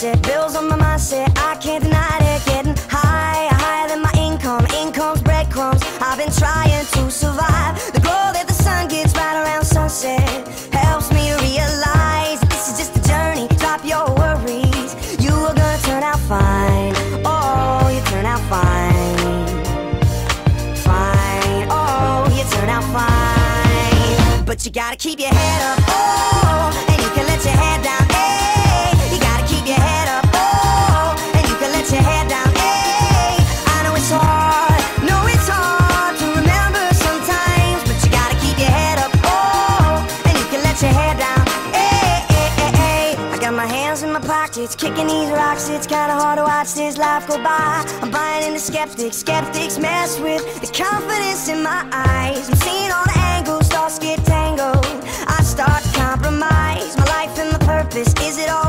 bills on my mindset. I can't deny it, getting high, higher than my income. Income's breadcrumbs. I've been trying to survive. The glow that the sun gets right around sunset helps me realize this is just a journey. Drop your worries, you are gonna turn out fine. Oh, you turn out fine, fine. Oh, you turn out fine. But you gotta keep your head up. Oh. My pockets, kicking these rocks. It's kinda hard to watch this life go by. I'm buying into skeptics. Skeptics mess with the confidence in my eyes. I'm seeing all the angles, thoughts get tangled. I start to compromise my life and my purpose. Is it all?